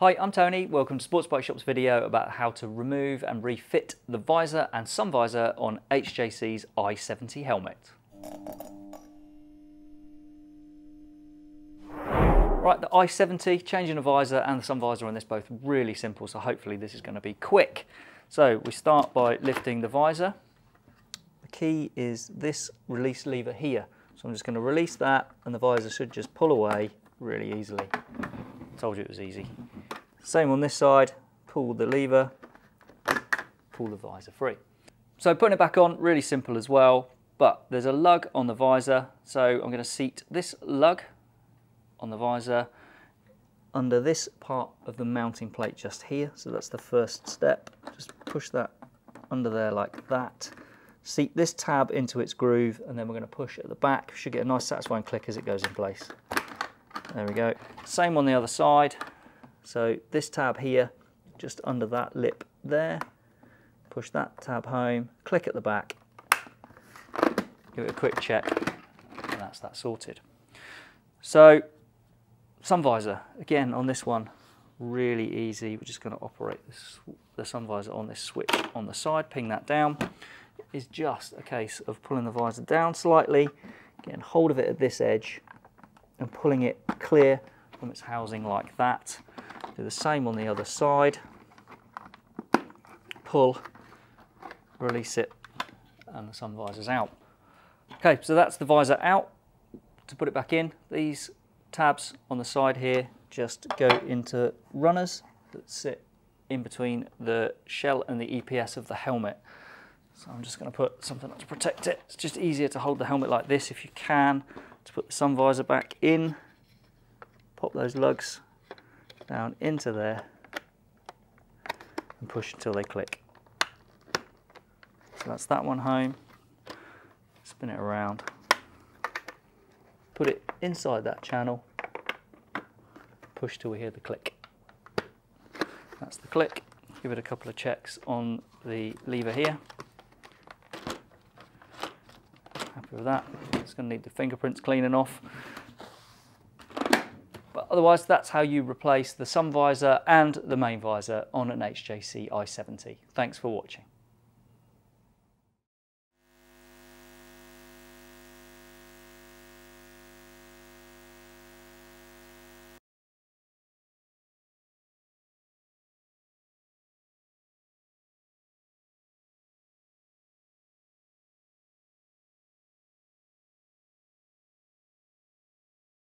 Hi, I'm Tony. Welcome to Sports Bike Shop's video about how to remove and refit the visor and sun visor on HJC's i70 helmet. Right, the i70, changing the visor and the sun visor on this both really simple, so hopefully this is going to be quick. So we start by lifting the visor. The key is this release lever here. So I'm just going to release that and the visor should just pull away really easily. Told you it was easy. Same on this side, pull the lever, pull the visor free. So putting it back on, really simple as well, but there's a lug on the visor, so I'm going to seat this lug on the visor under this part of the mounting plate just here. So that's the first step. Just push that under there like that. Seat this tab into its groove and then we're going to push at the back. Should get a nice satisfying click as it goes in place. There we go. Same on the other side. So this tab here, just under that lip there, push that tab home, click at the back, give it a quick check, and that's that sorted. So sun visor, again on this one, really easy. We're just going to operate this, the sun visor on this switch on the side, ping that down. It's just a case of pulling the visor down slightly, getting hold of it at this edge, and pulling it clear from its housing like that. Do the same on the other side. Pull, release it, and the sun visor's out. Okay, so that's the visor out. To put it back in, these tabs on the side here just go into runners that sit in between the shell and the EPS of the helmet. So I'm just going to put something to protect it. It's just easier to hold the helmet like this if you can to put the sun visor back in, pop those lugs down into there and push until they click. So that's that one home. Spin it around. Put it inside that channel. Push till we hear the click. That's the click. Give it a couple of checks on the lever here. Happy with that. It's going to need the fingerprints cleaning off. Otherwise, that's how you replace the sun visor and the main visor on an HJC i70. Thanks for watching.